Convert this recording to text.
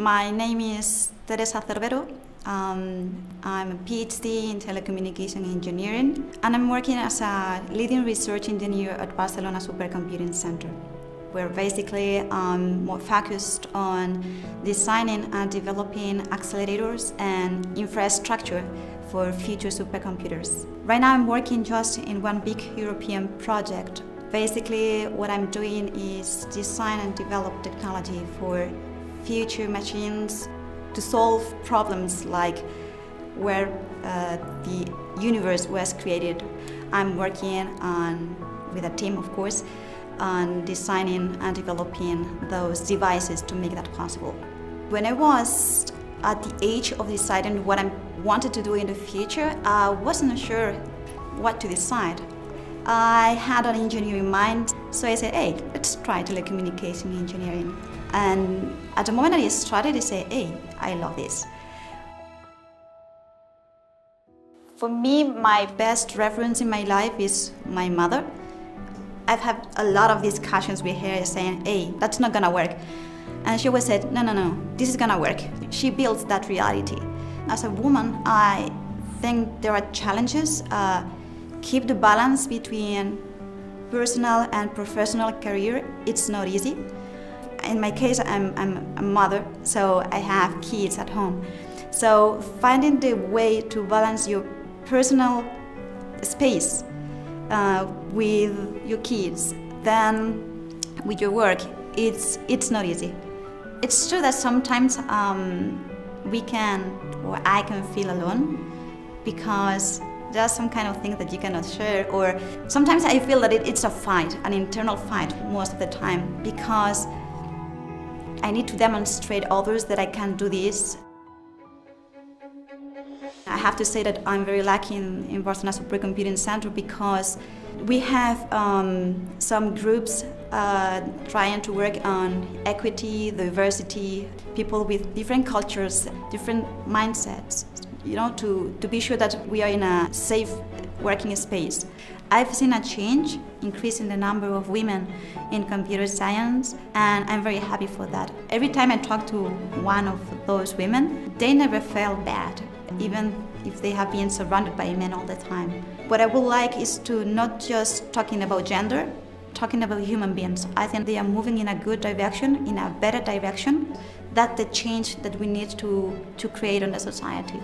My name is Teresa Cervero. Um, I'm a PhD in telecommunication engineering, and I'm working as a leading research engineer at Barcelona Supercomputing Center. We're basically um, more focused on designing and developing accelerators and infrastructure for future supercomputers. Right now, I'm working just in one big European project. Basically, what I'm doing is design and develop technology for future machines to solve problems like where uh, the universe was created. I'm working on, with a team of course, on designing and developing those devices to make that possible. When I was at the age of deciding what I wanted to do in the future, I wasn't sure what to decide. I had an engineering mind, so I said, hey, let's try telecommunication engineering. And at the moment I started to say, hey, I love this. For me, my best reference in my life is my mother. I've had a lot of discussions with her saying, hey, that's not gonna work. And she always said, no, no, no, this is gonna work. She builds that reality. As a woman, I think there are challenges. Uh, keep the balance between personal and professional career, it's not easy in my case, I'm, I'm a mother, so I have kids at home. So finding the way to balance your personal space uh, with your kids, then with your work, it's, it's not easy. It's true that sometimes um, we can, or I can feel alone because there's some kind of thing that you cannot share or sometimes I feel that it, it's a fight, an internal fight most of the time because I need to demonstrate others that I can do this. I have to say that I'm very lucky in, in Barcelona Supercomputing Center because we have um, some groups uh, trying to work on equity, diversity, people with different cultures, different mindsets, you know, to, to be sure that we are in a safe working space. I've seen a change, increase in the number of women in computer science, and I'm very happy for that. Every time I talk to one of those women, they never felt bad, even if they have been surrounded by men all the time. What I would like is to not just talking about gender, talking about human beings. I think they are moving in a good direction, in a better direction. That's the change that we need to, to create in the society.